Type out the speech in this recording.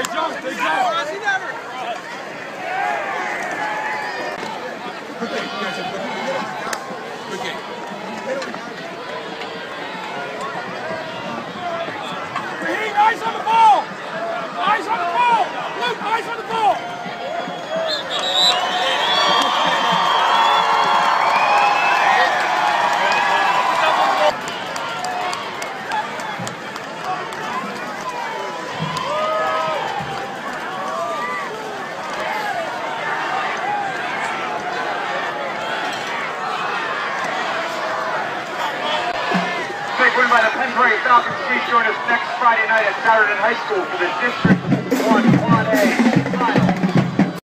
They jump, they jump. Quickly, quickly, quickly. Nice on the ball! win by the Pennsbury Falcons. Please join us next Friday night at Saturday High School for the District 1